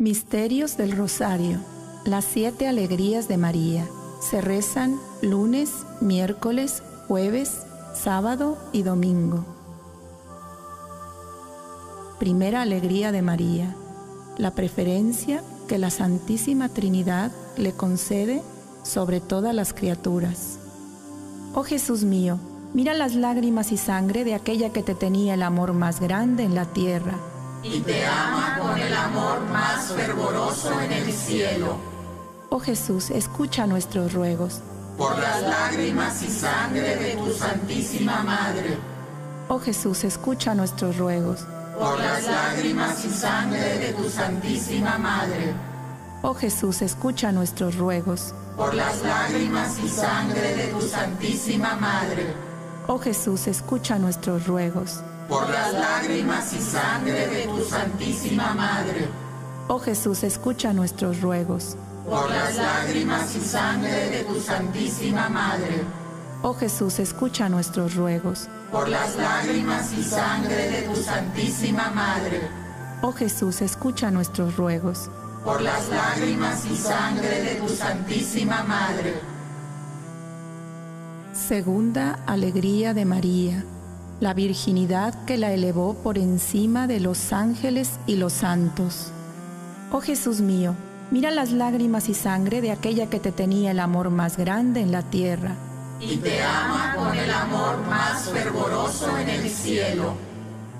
Misterios del Rosario. Las siete alegrías de María. Se rezan lunes, miércoles, jueves, sábado y domingo. Primera alegría de María. La preferencia que la Santísima Trinidad le concede sobre todas las criaturas. Oh Jesús mío, mira las lágrimas y sangre de aquella que te tenía el amor más grande en la tierra y te ama con el amor más fervoroso en el cielo. Oh Jesús, escucha nuestros ruegos. Por las lágrimas y sangre de tu Santísima Madre. Oh Jesús, escucha nuestros ruegos. Por las lágrimas y sangre de tu Santísima Madre. Oh Jesús, escucha nuestros ruegos. Por las lágrimas y sangre de tu Santísima Madre. Oh Jesús, escucha nuestros ruegos por las lágrimas y sangre de tu Santísima Madre. Oh Jesús, escucha nuestros ruegos. Por las lágrimas y sangre de tu Santísima Madre. Oh Jesús, escucha nuestros ruegos. Por las lágrimas y sangre de tu Santísima Madre. Oh Jesús, escucha nuestros ruegos. Por las lágrimas y sangre de tu Santísima Madre. Segunda alegría de María la virginidad que la elevó por encima de los ángeles y los santos. Oh Jesús mío, mira las lágrimas y sangre de aquella que te tenía el amor más grande en la tierra. Y te ama con el amor más fervoroso en el cielo.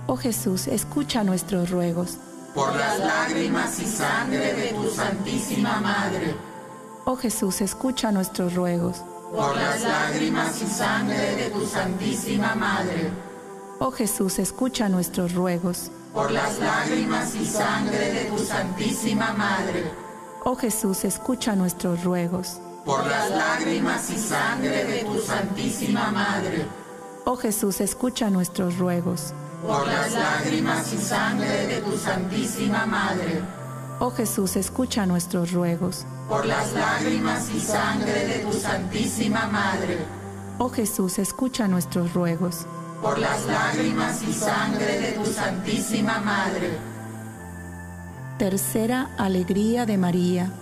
Oh Jesús, escucha nuestros ruegos. Por las lágrimas y sangre de tu Santísima Madre. Oh Jesús, escucha nuestros ruegos. Por las lágrimas y sangre de tu Santísima Madre Oh Jesús, escucha nuestros ruegos. Por las lágrimas y sangre de tu Santísima Madre. Oh Jesús, escucha nuestros ruegos. Por las lágrimas y sangre de tu Santísima Madre. Oh Jesús, escucha nuestros ruegos. Por las lágrimas y sangre de tu Santísima Madre. Oh Jesús, escucha nuestros ruegos. Por las lágrimas y sangre de tu Santísima Madre. Oh Jesús, escucha nuestros ruegos por las lágrimas y sangre de tu Santísima Madre. Tercera alegría de María,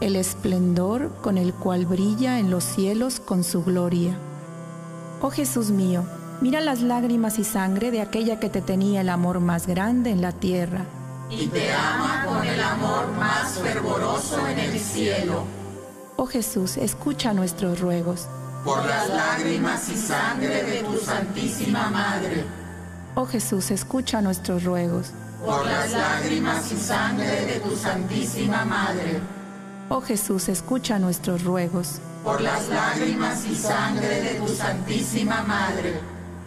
el esplendor con el cual brilla en los cielos con su gloria. Oh Jesús mío, mira las lágrimas y sangre de aquella que te tenía el amor más grande en la tierra. Y te ama con el amor más fervoroso en el cielo. Oh Jesús, escucha nuestros ruegos por las lágrimas y sangre de tu Santísima Madre. Oh Jesús, escucha nuestros ruegos. Por las lágrimas y sangre de tu Santísima Madre. Oh Jesús, escucha nuestros ruegos. Por las lágrimas y sangre de tu Santísima Madre.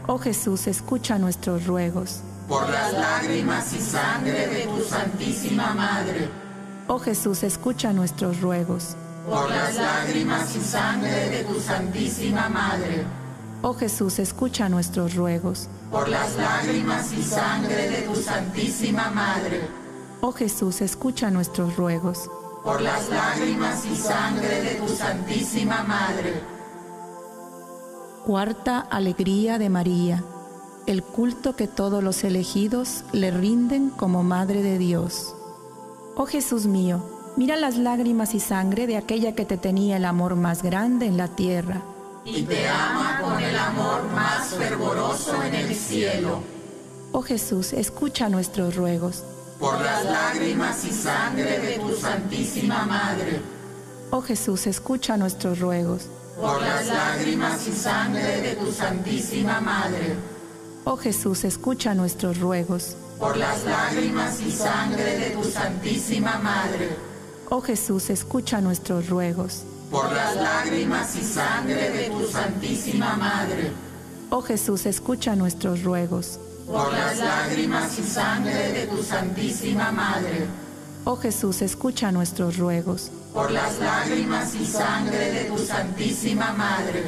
Oh Jesús, escucha nuestros ruegos. Por las lágrimas y sangre de tu Santísima Madre. Oh Jesús, escucha nuestros ruegos por las lágrimas y sangre de tu Santísima Madre. Oh Jesús, escucha nuestros ruegos. Por las lágrimas y sangre de tu Santísima Madre. Oh Jesús, escucha nuestros ruegos. Por las lágrimas y sangre de tu Santísima Madre. Cuarta alegría de María, el culto que todos los elegidos le rinden como Madre de Dios. Oh Jesús mío, Mira las lágrimas y sangre de aquella que te tenía el amor más grande en la tierra. Y te ama con el amor más fervoroso en el cielo. Oh Jesús, escucha nuestros ruegos. Por las lágrimas y sangre de tu Santísima Madre. Oh Jesús, escucha nuestros ruegos. Por las lágrimas y sangre de tu Santísima Madre. Oh Jesús, escucha nuestros ruegos. Por las lágrimas y sangre de tu Santísima Madre Oh Jesús, escucha nuestros ruegos. Por las lágrimas y sangre de tu Santísima Madre. Oh Jesús, escucha nuestros ruegos. Por las lágrimas y sangre de tu Santísima Madre. Oh Jesús, escucha nuestros ruegos. Por las lágrimas y sangre de tu Santísima Madre.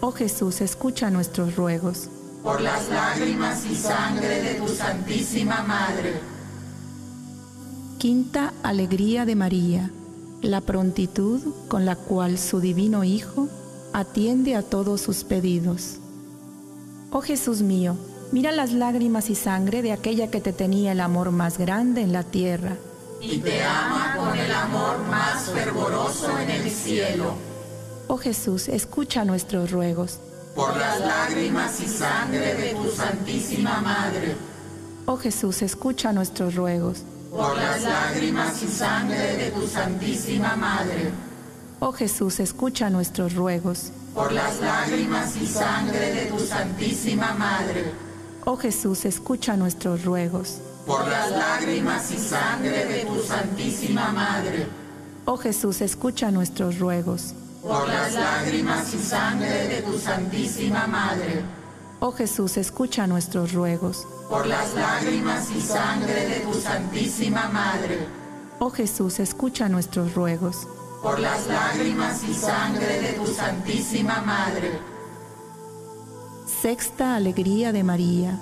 Oh Jesús, escucha nuestros ruegos. Por las lágrimas y sangre de tu Santísima Madre Quinta alegría de María, la prontitud con la cual su divino Hijo atiende a todos sus pedidos. Oh Jesús mío, mira las lágrimas y sangre de aquella que te tenía el amor más grande en la tierra. y te ama con el amor más fervoroso en el cielo. Oh Jesús, escucha nuestros ruegos. Por las lágrimas y sangre de tu Santísima Madre. Oh Jesús, escucha nuestros ruegos. Por las lágrimas y sangre de tu Santísima Madre. Oh Jesús, escucha nuestros ruegos. Por las lágrimas y sangre de tu Santísima Madre. Oh Jesús, escucha nuestros ruegos. Por las lágrimas y sangre de tu Santísima Madre. Oh Jesús, escucha nuestros ruegos. Por las lágrimas y sangre de tu Santísima Madre. Oh Jesús, escucha nuestros ruegos. Por las lágrimas y sangre de tu Santísima Madre. Oh Jesús, escucha nuestros ruegos. Por las lágrimas y sangre de tu Santísima Madre. Sexta alegría de María.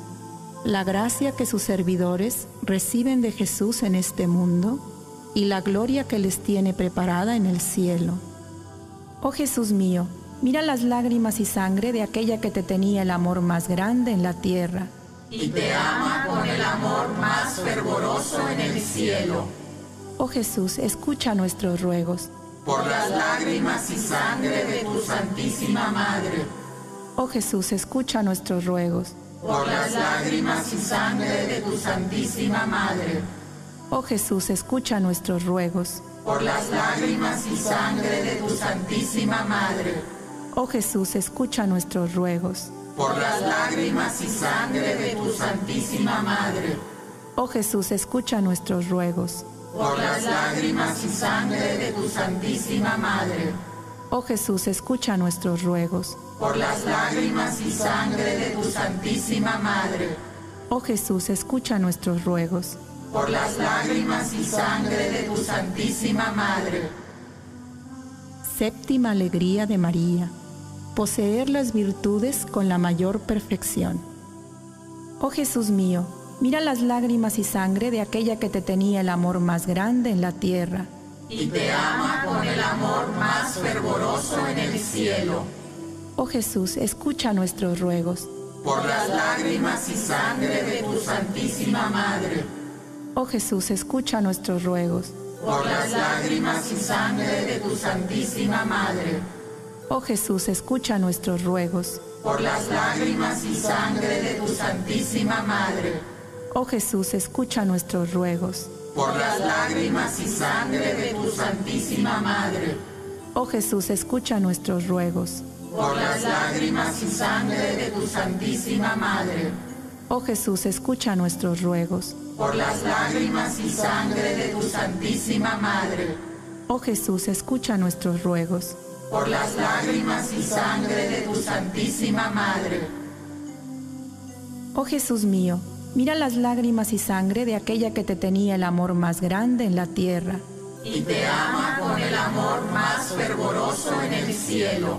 La gracia que sus servidores reciben de Jesús en este mundo y la gloria que les tiene preparada en el cielo. Oh Jesús mío, mira las lágrimas y sangre de aquella que te tenía el amor más grande en la tierra. Y te ama con el amor más fervoroso en el cielo. Oh Jesús, escucha nuestros ruegos. Por las lágrimas y sangre de tu Santísima Madre. Oh Jesús, escucha nuestros ruegos. Por las lágrimas y sangre de tu Santísima Madre. Oh Jesús, escucha nuestros ruegos. Por las lágrimas y sangre de tu Santísima Madre. Oh Jesús, escucha nuestros ruegos. Por las lágrimas y sangre de tu Santísima Madre. Oh Jesús, escucha nuestros ruegos. Por las lágrimas y sangre de tu Santísima Madre. Oh Jesús, escucha nuestros ruegos. Por las lágrimas y sangre de tu Santísima Madre. Oh Jesús, escucha nuestros ruegos. Por las lágrimas y sangre de tu Santísima Madre. Séptima alegría de María. Poseer las virtudes con la mayor perfección. Oh Jesús mío, mira las lágrimas y sangre de aquella que te tenía el amor más grande en la tierra. Y te ama con el amor más fervoroso en el cielo. Oh Jesús, escucha nuestros ruegos. Por las lágrimas y sangre de tu Santísima Madre. Oh Jesús, escucha nuestros ruegos. Por las lágrimas y sangre de tu Santísima Madre. Oh Jesús, escucha nuestros ruegos. Por las lágrimas y sangre de tu Santísima Madre. Oh Jesús, escucha nuestros ruegos. Por las lágrimas y sangre de tu Santísima Madre. Oh Jesús, escucha nuestros ruegos. Por las lágrimas y sangre de tu Santísima Madre. Oh Jesús, escucha nuestros ruegos. Por las lágrimas y sangre de tu Santísima Madre. Oh Jesús, escucha nuestros ruegos. Por las lágrimas y sangre de tu Santísima Madre. Oh Jesús mío, mira las lágrimas y sangre de aquella que te tenía el amor más grande en la tierra. Y te ama con el amor más fervoroso en el cielo.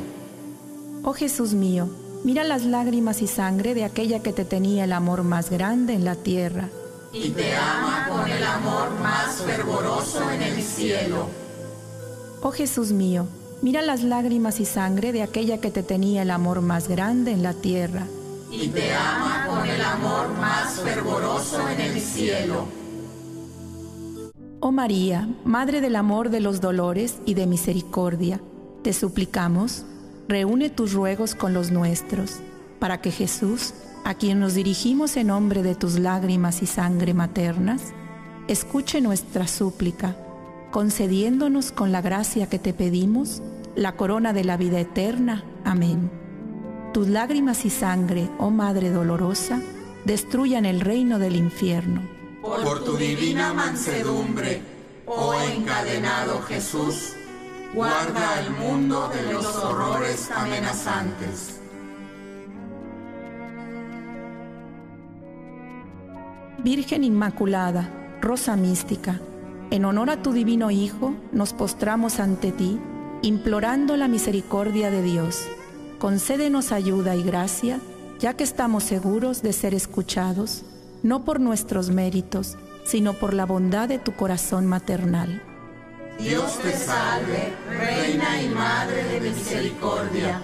Oh Jesús mío, mira las lágrimas y sangre de aquella que te tenía el amor más grande en la tierra. Y te ama con el amor más fervoroso en el cielo. Oh Jesús mío, mira las lágrimas y sangre de aquella que te tenía el amor más grande en la tierra. Y te ama con el amor más fervoroso en el cielo. Oh María, Madre del amor de los dolores y de misericordia, te suplicamos, reúne tus ruegos con los nuestros, para que Jesús, a quien nos dirigimos en nombre de tus lágrimas y sangre maternas, escuche nuestra súplica, concediéndonos con la gracia que te pedimos la corona de la vida eterna. Amén. Tus lágrimas y sangre, oh Madre dolorosa, destruyan el reino del infierno. Por tu divina mansedumbre, oh encadenado Jesús, guarda al mundo de los horrores amenazantes. Virgen Inmaculada, Rosa Mística, en honor a tu divino Hijo, nos postramos ante ti, implorando la misericordia de Dios. Concédenos ayuda y gracia, ya que estamos seguros de ser escuchados, no por nuestros méritos, sino por la bondad de tu corazón maternal. Dios te salve, Reina y Madre de misericordia,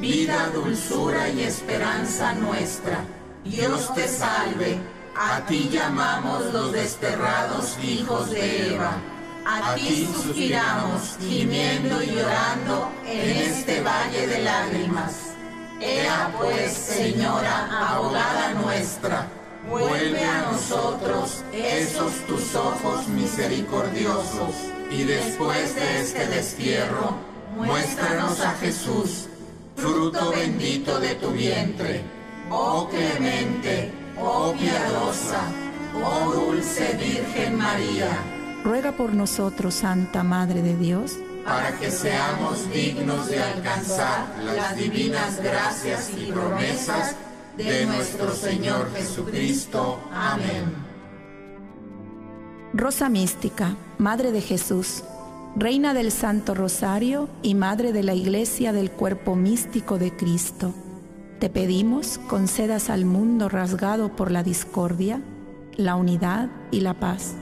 vida, dulzura y esperanza nuestra. Dios te salve, a ti llamamos los desterrados hijos de Eva. A ti suspiramos, gimiendo y llorando en este valle de lágrimas. Ea pues, Señora, abogada nuestra, vuelve a nosotros esos tus ojos misericordiosos, y después de este destierro, muéstranos a Jesús, fruto bendito de tu vientre. Oh clemente, oh piadosa, oh dulce Virgen María, ruega por nosotros, Santa Madre de Dios, para que seamos dignos de alcanzar las divinas gracias y promesas de nuestro Señor Jesucristo. Amén. Rosa Mística, Madre de Jesús, Reina del Santo Rosario y Madre de la Iglesia del Cuerpo Místico de Cristo, te pedimos concedas al mundo rasgado por la discordia, la unidad y la paz,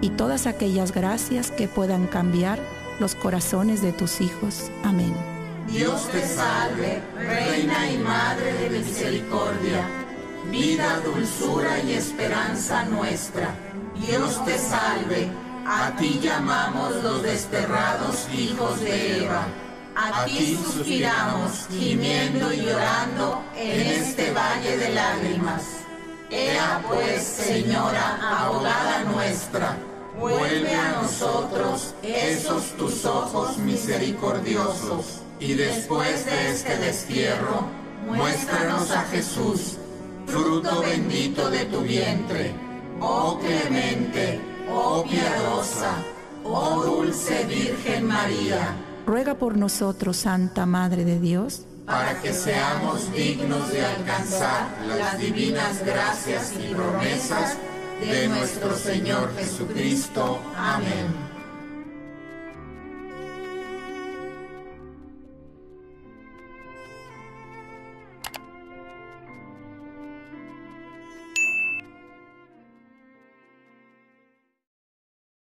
y todas aquellas gracias que puedan cambiar los corazones de tus hijos. Amén. Dios te salve, Reina y Madre de misericordia, vida, dulzura y esperanza nuestra. Dios te salve, a ti llamamos los desterrados hijos de Eva. A ti suspiramos, gimiendo y llorando en este valle de lágrimas. Ea pues, Señora, abogada nuestra, vuelve a nosotros esos tus ojos misericordiosos y después de este destierro, muéstranos a Jesús, fruto bendito de tu vientre. Oh clemente, oh piadosa, oh dulce Virgen María, ruega por nosotros, Santa Madre de Dios, para que seamos dignos de alcanzar las divinas gracias y promesas de nuestro Señor Jesucristo. Amén.